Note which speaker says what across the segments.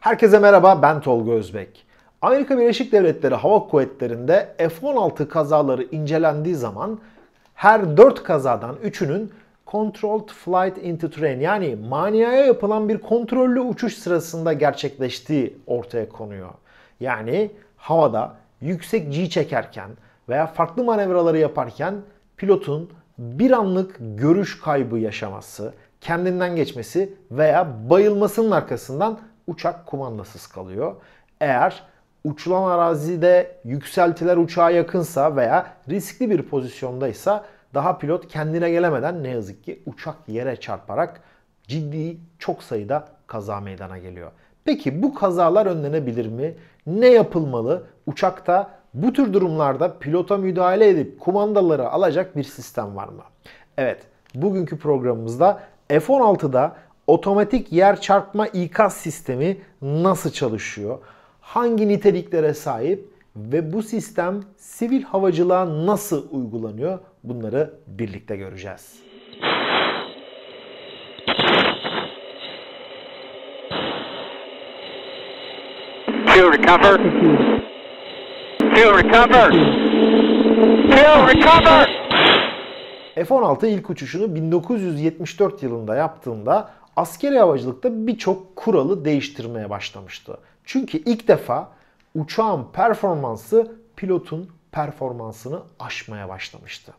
Speaker 1: Herkese merhaba ben Tolga Özbek. Amerika Birleşik Devletleri Hava Kuvvetleri'nde F-16 kazaları incelendiği zaman her 4 kazadan 3'ünün Controlled Flight into Terrain yani maniyaya yapılan bir kontrollü uçuş sırasında gerçekleştiği ortaya konuyor. Yani havada yüksek G çekerken veya farklı manevraları yaparken pilotun bir anlık görüş kaybı yaşaması, kendinden geçmesi veya bayılmasının arkasından uçak kumandasız kalıyor. Eğer uçulan arazide yükseltiler uçağa yakınsa veya riskli bir pozisyondaysa daha pilot kendine gelemeden ne yazık ki uçak yere çarparak ciddi çok sayıda kaza meydana geliyor. Peki bu kazalar önlenebilir mi? Ne yapılmalı? Uçakta bu tür durumlarda pilota müdahale edip kumandaları alacak bir sistem var mı? Evet, bugünkü programımızda F-16'da otomatik yer çarpma ikaz sistemi nasıl çalışıyor? Hangi niteliklere sahip ve bu sistem sivil havacılığa nasıl uygulanıyor? Bunları birlikte göreceğiz. Fuel recover. Fuel recover. Fuel recover. F-16 ilk uçuşunu 1974 yılında yaptığında askeri havacılıkta birçok kuralı değiştirmeye başlamıştı. Çünkü ilk defa uçağın performansı pilotun performansını aşmaya başlamıştı.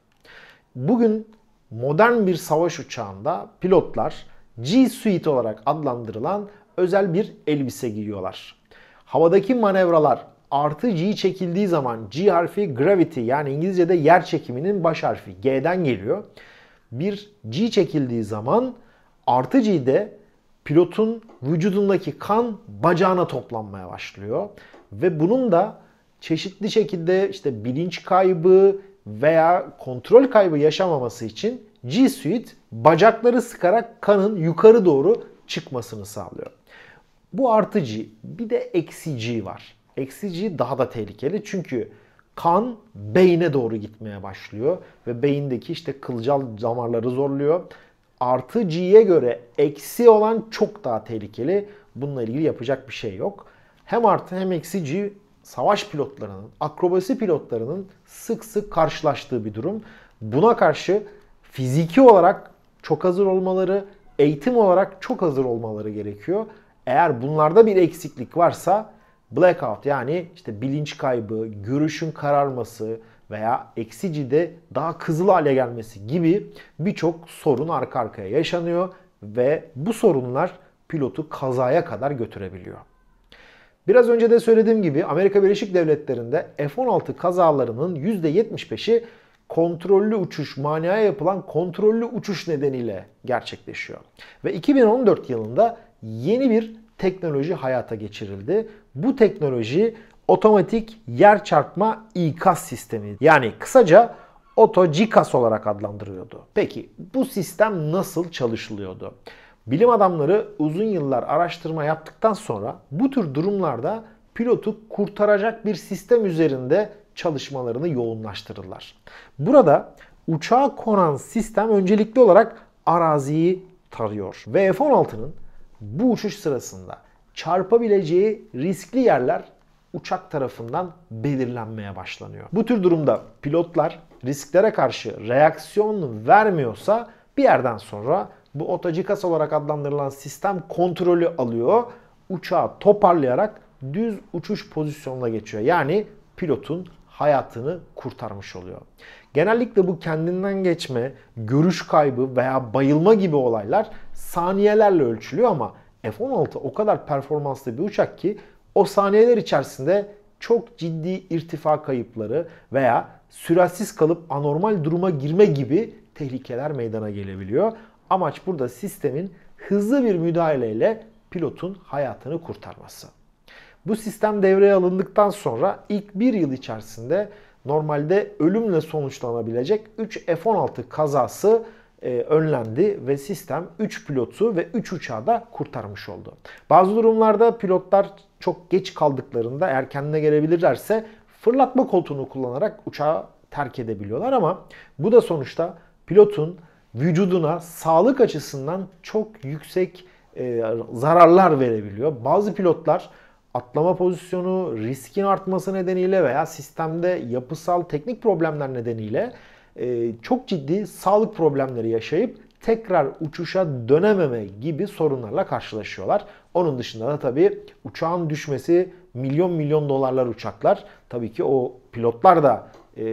Speaker 1: Bugün modern bir savaş uçağında pilotlar G Suite olarak adlandırılan özel bir elbise giyiyorlar. Havadaki manevralar artı G çekildiği zaman G harfi gravity yani İngilizce'de yer çekiminin baş harfi G'den geliyor. Bir G çekildiği zaman artı G'de pilotun vücudundaki kan bacağına toplanmaya başlıyor. Ve bunun da çeşitli şekilde işte bilinç kaybı veya kontrol kaybı yaşamaması için G Suite bacakları sıkarak kanın yukarı doğru çıkmasını sağlıyor. Bu artı G. Bir de eksi G var. Eksi G daha da tehlikeli çünkü kan beyne doğru gitmeye başlıyor ve beyindeki işte kılcal damarları zorluyor. Artı G'ye göre eksi olan çok daha tehlikeli. Bununla ilgili yapacak bir şey yok. Hem artı hem eksi G savaş pilotlarının, akrobasi pilotlarının sık sık karşılaştığı bir durum. Buna karşı fiziki olarak çok hazır olmaları, eğitim olarak çok hazır olmaları gerekiyor. Eğer bunlarda bir eksiklik varsa blackout yani işte bilinç kaybı, görüşün kararması veya eksicide daha kızıl hale gelmesi gibi birçok sorun arka arkaya yaşanıyor ve bu sorunlar pilotu kazaya kadar götürebiliyor. Biraz önce de söylediğim gibi Amerika Birleşik Devletleri'nde F-16 kazalarının %75'i kontrollü uçuş, maniaya yapılan kontrollü uçuş nedeniyle gerçekleşiyor. Ve 2014 yılında yeni bir teknoloji hayata geçirildi. Bu teknoloji otomatik yer çarpma ikaz sistemi. Yani kısaca OTOGICAS olarak adlandırıyordu. Peki bu sistem nasıl çalışılıyordu? Bilim adamları uzun yıllar araştırma yaptıktan sonra bu tür durumlarda pilotu kurtaracak bir sistem üzerinde çalışmalarını yoğunlaştırırlar. Burada uçağa konan sistem öncelikli olarak araziyi tarıyor. Ve F-16'nın bu uçuş sırasında çarpabileceği riskli yerler uçak tarafından belirlenmeye başlanıyor. Bu tür durumda pilotlar risklere karşı reaksiyon vermiyorsa bir yerden sonra bu otojikas olarak adlandırılan sistem kontrolü alıyor. Uçağı toparlayarak düz uçuş pozisyonuna geçiyor. Yani pilotun hayatını kurtarmış oluyor. Genellikle bu kendinden geçme, görüş kaybı veya bayılma gibi olaylar saniyelerle ölçülüyor ama F-16 o kadar performanslı bir uçak ki o saniyeler içerisinde çok ciddi irtifa kayıpları veya süratsiz kalıp anormal duruma girme gibi tehlikeler meydana gelebiliyor. Amaç burada sistemin hızlı bir müdahaleyle pilotun hayatını kurtarması. Bu sistem devreye alındıktan sonra ilk bir yıl içerisinde normalde ölümle sonuçlanabilecek 3 F-16 kazası e, önlendi ve sistem 3 pilotu ve 3 uçağı da kurtarmış oldu. Bazı durumlarda pilotlar çok geç kaldıklarında eğer kendine gelebilirlerse fırlatma koltuğunu kullanarak uçağı terk edebiliyorlar ama bu da sonuçta pilotun vücuduna sağlık açısından çok yüksek e, zararlar verebiliyor. Bazı pilotlar atlama pozisyonu, riskin artması nedeniyle veya sistemde yapısal teknik problemler nedeniyle e, çok ciddi sağlık problemleri yaşayıp tekrar uçuşa dönememe gibi sorunlarla karşılaşıyorlar. Onun dışında da tabii uçağın düşmesi milyon milyon dolarlar uçaklar. Tabii ki o pilotlar da e,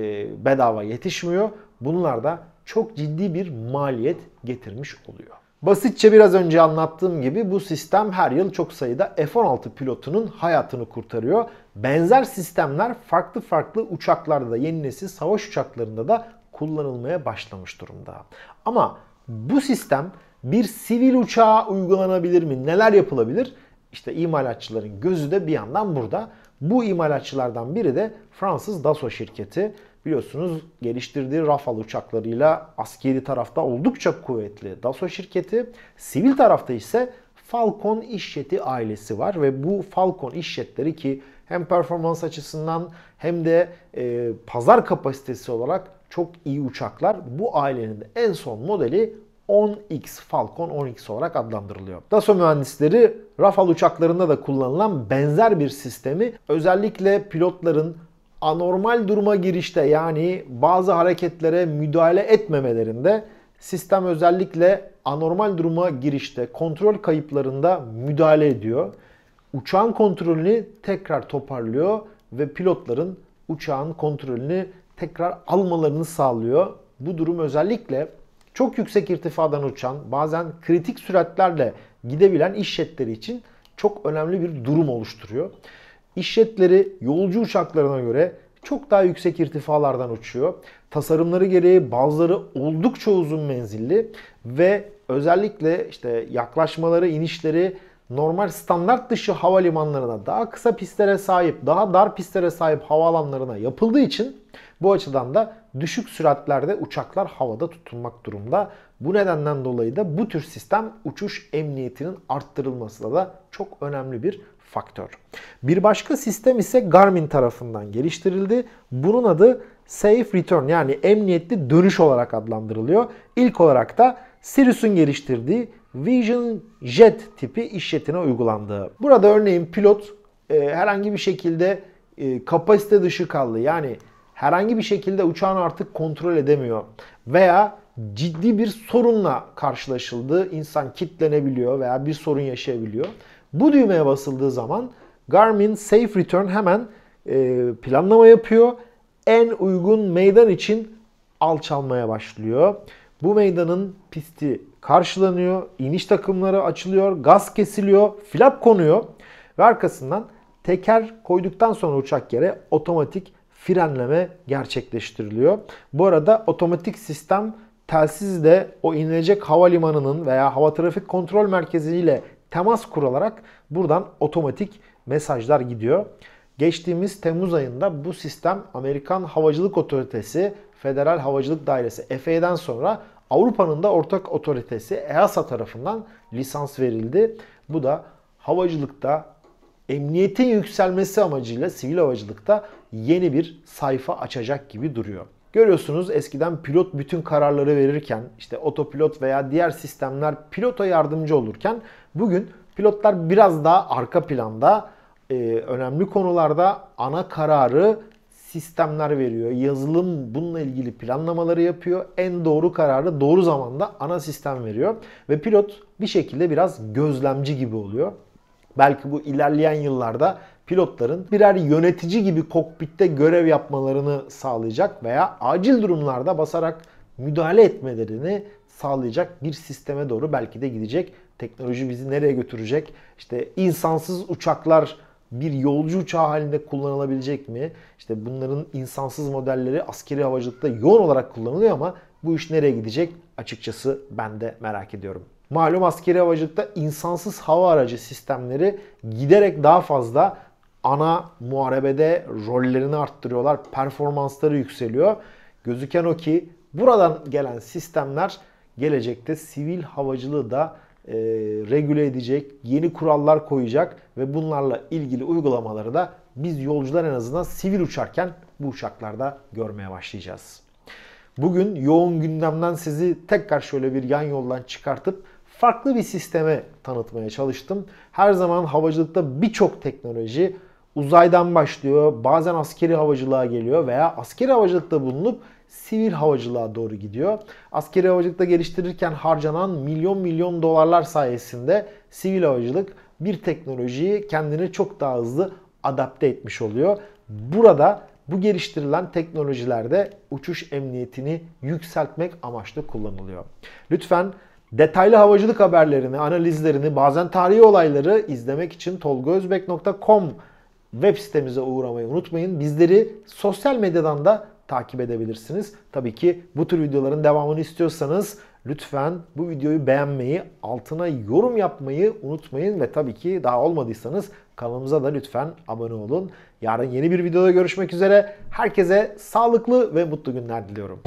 Speaker 1: bedava yetişmiyor. Bunlar da çok ciddi bir maliyet getirmiş oluyor. Basitçe biraz önce anlattığım gibi bu sistem her yıl çok sayıda F-16 pilotunun hayatını kurtarıyor. Benzer sistemler farklı farklı uçaklarda da yeni nesil savaş uçaklarında da kullanılmaya başlamış durumda. Ama bu sistem bir sivil uçağa uygulanabilir mi? Neler yapılabilir? İşte imalatçıların gözü de bir yandan burada. Bu imalatçılardan biri de Fransız Dassault şirketi. Biliyorsunuz geliştirdiği Rafale uçaklarıyla askeri tarafta oldukça kuvvetli Dassault şirketi. Sivil tarafta ise Falcon işjeti ailesi var ve bu Falcon işjetleri ki hem performans açısından hem de e, pazar kapasitesi olarak çok iyi uçaklar. Bu ailenin de en son modeli 10X Falcon 10X olarak adlandırılıyor. Dassault mühendisleri Rafale uçaklarında da kullanılan benzer bir sistemi özellikle pilotların anormal duruma girişte yani bazı hareketlere müdahale etmemelerinde sistem özellikle anormal duruma girişte kontrol kayıplarında müdahale ediyor. Uçağın kontrolünü tekrar toparlıyor ve pilotların uçağın kontrolünü tekrar almalarını sağlıyor. Bu durum özellikle çok yüksek irtifadan uçan, bazen kritik süratlerle gidebilen iş için çok önemli bir durum oluşturuyor. İş yolcu uçaklarına göre çok daha yüksek irtifalardan uçuyor. Tasarımları gereği bazıları oldukça uzun menzilli ve özellikle işte yaklaşmaları, inişleri normal standart dışı havalimanlarına daha kısa pistlere sahip, daha dar pistlere sahip havaalanlarına yapıldığı için bu açıdan da düşük süratlerde uçaklar havada tutulmak durumda. Bu nedenden dolayı da bu tür sistem uçuş emniyetinin arttırılması da çok önemli bir faktör. Bir başka sistem ise Garmin tarafından geliştirildi. Bunun adı Safe Return yani emniyetli dönüş olarak adlandırılıyor. İlk olarak da Sirius'un geliştirdiği Vision Jet tipi işletine uygulandığı. Burada örneğin pilot e, herhangi bir şekilde e, kapasite dışı kaldı. Yani herhangi bir şekilde uçağını artık kontrol edemiyor veya ciddi bir sorunla karşılaşıldı. İnsan kitlenebiliyor veya bir sorun yaşayabiliyor. Bu düğmeye basıldığı zaman Garmin Safe Return hemen e, planlama yapıyor. En uygun meydan için alçalmaya başlıyor. Bu meydanın pisti karşılanıyor, iniş takımları açılıyor, gaz kesiliyor, flap konuyor ve arkasından teker koyduktan sonra uçak yere otomatik frenleme gerçekleştiriliyor. Bu arada otomatik sistem telsizle o inilecek havalimanının veya hava trafik kontrol merkeziyle temas kurularak buradan otomatik mesajlar gidiyor. Geçtiğimiz Temmuz ayında bu sistem Amerikan Havacılık Otoritesi Federal Havacılık Dairesi FAA'dan sonra Avrupa'nın da ortak otoritesi EASA tarafından lisans verildi. Bu da havacılıkta emniyetin yükselmesi amacıyla sivil havacılıkta yeni bir sayfa açacak gibi duruyor. Görüyorsunuz eskiden pilot bütün kararları verirken işte otopilot veya diğer sistemler pilota yardımcı olurken bugün pilotlar biraz daha arka planda e, önemli konularda ana kararı sistemler veriyor. Yazılım bununla ilgili planlamaları yapıyor. En doğru kararı doğru zamanda ana sistem veriyor. Ve pilot bir şekilde biraz gözlemci gibi oluyor. Belki bu ilerleyen yıllarda pilotların birer yönetici gibi kokpitte görev yapmalarını sağlayacak veya acil durumlarda basarak müdahale etmelerini sağlayacak bir sisteme doğru belki de gidecek. Teknoloji bizi nereye götürecek? İşte insansız uçaklar bir yolcu uçağı halinde kullanılabilecek mi? İşte bunların insansız modelleri askeri havacılıkta yoğun olarak kullanılıyor ama bu iş nereye gidecek? Açıkçası ben de merak ediyorum. Malum askeri havacılıkta insansız hava aracı sistemleri giderek daha fazla ana muharebede rollerini arttırıyorlar. Performansları yükseliyor. Gözüken o ki buradan gelen sistemler gelecekte sivil havacılığı da e, regüle edecek, yeni kurallar koyacak ve bunlarla ilgili uygulamaları da biz yolcular en azından sivil uçarken bu uçaklarda görmeye başlayacağız. Bugün yoğun gündemden sizi tekrar şöyle bir yan yoldan çıkartıp farklı bir sisteme tanıtmaya çalıştım. Her zaman havacılıkta birçok teknoloji uzaydan başlıyor, bazen askeri havacılığa geliyor veya askeri havacılıkta bulunup sivil havacılığa doğru gidiyor. Askeri havacılıkta geliştirirken harcanan milyon milyon dolarlar sayesinde sivil havacılık bir teknolojiyi kendine çok daha hızlı adapte etmiş oluyor. Burada bu geliştirilen teknolojilerde uçuş emniyetini yükseltmek amaçlı kullanılıyor. Lütfen detaylı havacılık haberlerini, analizlerini, bazen tarihi olayları izlemek için tolgozbek.com web sitemize uğramayı unutmayın. Bizleri sosyal medyadan da takip edebilirsiniz. Tabii ki bu tür videoların devamını istiyorsanız lütfen bu videoyu beğenmeyi, altına yorum yapmayı unutmayın ve tabii ki daha olmadıysanız kanalımıza da lütfen abone olun. Yarın yeni bir videoda görüşmek üzere. Herkese sağlıklı ve mutlu günler diliyorum.